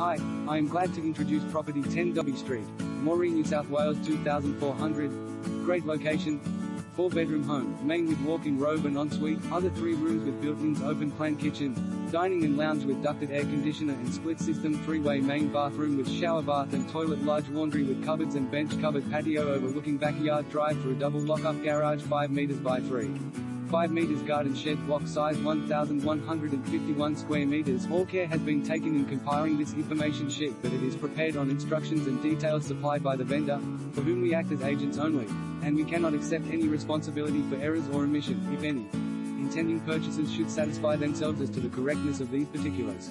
Hi, I am glad to introduce property 10 Dobbie Street, Moree, New South Wales 2400. Great location. 4 bedroom home, main with walk-in robe and ensuite, other 3 rooms with built-ins open plan kitchen, dining and lounge with ducted air conditioner and split system 3-way main bathroom with shower bath and toilet large laundry with cupboards and bench covered patio overlooking backyard drive through double lock-up garage 5 meters by 3. 5 meters garden shed block size 1151 square meters. All care has been taken in compiling this information sheet but it is prepared on instructions and details supplied by the vendor, for whom we act as agents only, and we cannot accept any responsibility for errors or omission, if any. Intending purchasers should satisfy themselves as to the correctness of these particulars.